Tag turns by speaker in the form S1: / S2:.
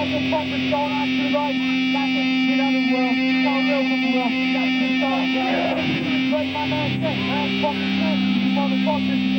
S1: Some motherfuckers going out to the right. That's what you out the world. All real from the. Got two stars right there. Like my man said, man, fucking shit. You motherfuckers